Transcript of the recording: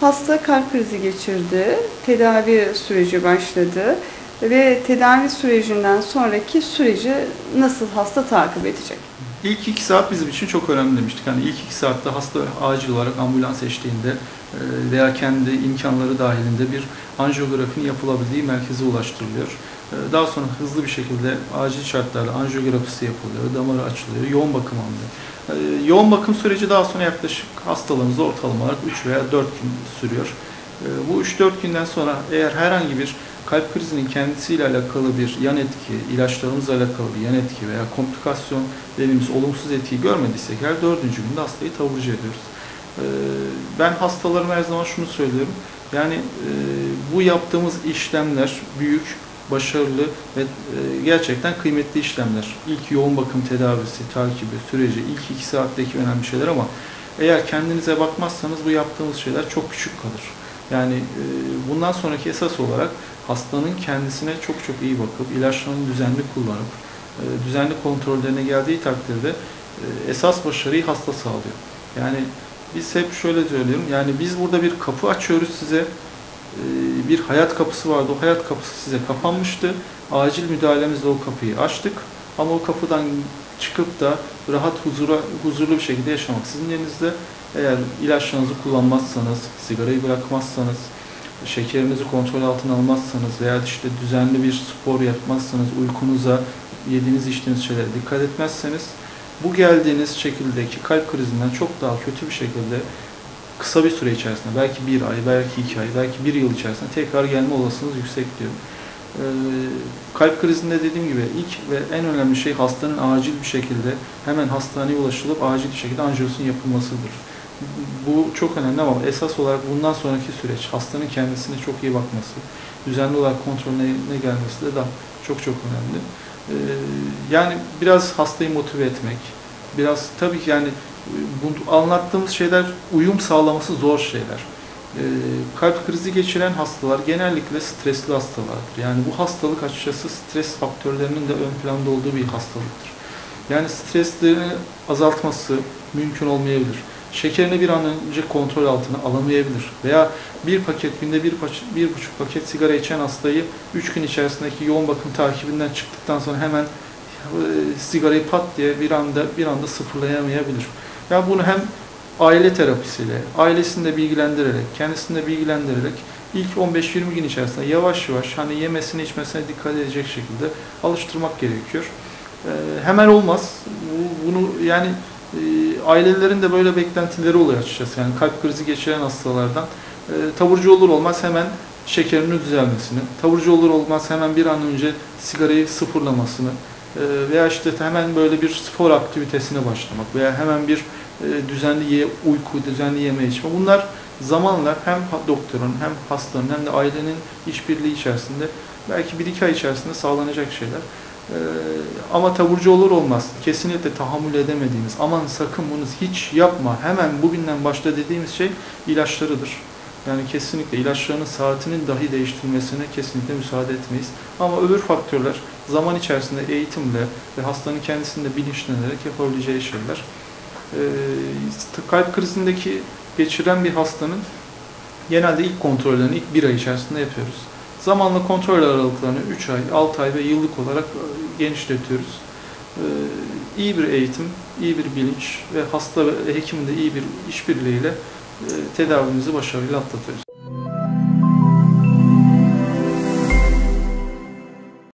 Hasta kalp krizi geçirdi, tedavi süreci başladı ve tedavi sürecinden sonraki süreci nasıl hasta takip edecek? İlk iki saat bizim için çok önemli demiştik. Hani ilk iki saatte hasta acil olarak ambulans eşliğinde e, veya kendi imkanları dahilinde bir anjiyografinin yapılabildiği merkeze ulaştırılıyor. E, Daha sonra hızlı bir şekilde acil şartlarla anjiyografisi yapılıyor, damarı açılıyor, yoğun bakım alınıyor. E, Yoğun bakım süreci daha sonra yaklaşık hastalığımızda ortalama olarak 3 veya 4 gün sürüyor. E, Bu 3-4 günden sonra eğer herhangi bir kalp krizinin kendisiyle alakalı bir yan etki, ilaçlarımızla alakalı bir yan etki veya komplikasyon dediğimiz olumsuz etkiyi görmediysek her dördüncü günde hastayı taburcu ediyoruz. Ee, Ben hastalarıma her zaman şunu söylüyorum. Yani e, bu yaptığımız işlemler büyük, başarılı ve e, gerçekten kıymetli işlemler. İlk yoğun bakım tedavisi, takibi, süreci, ilk iki saatteki önemli şeyler ama eğer kendinize bakmazsanız bu yaptığımız şeyler çok küçük kalır. Yani e, bundan sonraki esas olarak hastanın kendisine çok çok iyi bakıp ilaçlarını düzenli kullanıp e, düzenli kontrollerine geldiği takdirde esas başarıyı hasta sağlıyor. Yani biz hep şöyle söylüyorum. Yani biz burada bir kapı açıyoruz size. E, Bir hayat kapısı vardı. O hayat kapısı size kapanmıştı. Acil müdahalemizle o kapıyı açtık. Ama o kapıdan çıkıp da rahat huzura, huzurlu bir şekilde yaşamak sizin elinizde. Eğer ilaçlarınızı kullanmazsanız, sigarayı bırakmazsanız, şekerinizi kontrol altına almazsanız veya işte düzenli bir spor yapmazsanız, uykunuza, yediğiniz içtiğiniz şeylere dikkat etmezseniz bu geldiğiniz şekildeki kalp krizinden çok daha kötü bir şekilde kısa bir süre içerisinde belki bir ay, belki iki ay, belki bir yıl içerisinde tekrar gelme olasılığınız yüksek diyor. Ee, kalp krizinde dediğim gibi ilk ve en önemli şey hastanın acil bir şekilde hemen hastaneye ulaşılıp acil bir şekilde anjiyosun yapılmasıdır. Bu çok önemli ama esas olarak bundan sonraki süreç hastanın kendisine çok iyi bakması, düzenli olarak kontrolüne gelmesi de daha çok çok önemli. Ee, yani biraz hastayı motive etmek, biraz tabii ki yani bu anlattığımız şeyler uyum sağlaması zor şeyler. Ee, kalp krizi geçiren hastalar genellikle stresli hastalardır. Yani bu hastalık açıkçası stres faktörlerinin de ön planda olduğu bir hastalıktır. Yani streslerini azaltması mümkün olmayabilir. Şekerini bir an önce kontrol altına alamayabilir. Veya bir paket, günde bir, bir buçuk paket sigara içen hastayı 3 gün içerisindeki yoğun bakım takibinden çıktıktan sonra hemen e, sigarayı pat diye bir anda bir anda sıfırlayamayabilir. Yani bunu hem aile terapisiyle, ailesini de bilgilendirerek, kendisini de bilgilendirerek ilk 15-20 gün içerisinde yavaş yavaş hani yemesine içmesine dikkat edecek şekilde alıştırmak gerekiyor. Ee, hemen olmaz. Bu- Bunu yani e, ailelerin de böyle beklentileri oluyor açıkçası. Yani kalp krizi geçiren hastalardan e, taburcu olur olmaz hemen şekerinin düzelmesini, taburcu olur olmaz hemen bir an önce sigarayı sıfırlamasını veya işte hemen böyle bir spor aktivitesine başlamak veya hemen bir e, düzenli ye, uyku, düzenli yeme içme. Bunlar zamanla hem doktorun hem hastanın hem de ailenin işbirliği içerisinde belki bir iki ay içerisinde sağlanacak şeyler. Ee, ama taburcu olur olmaz kesinlikle tahammül edemediğimiz aman sakın bunu hiç yapma hemen bugünden başla dediğimiz şey ilaçlarıdır. Yani kesinlikle ilaçlarının saatinin dahi değiştirilmesine kesinlikle müsaade etmeyiz. Ama öbür faktörler zaman içerisinde eğitimle ve hastanın kendisinde bilinçlenerek yapabileceği şeyler. Ee, kalp krizindeki geçiren bir hastanın genelde ilk kontrollerini ilk bir ay içerisinde yapıyoruz. Zamanla kontrol aralıklarını 3 ay, 6 ay ve yıllık olarak e, genişletiyoruz. Ee, iyi bir eğitim, iyi bir bilinç ve hasta ve hekimin de iyi bir işbirliğiyle tedavimizi başarıyla atlatıyoruz.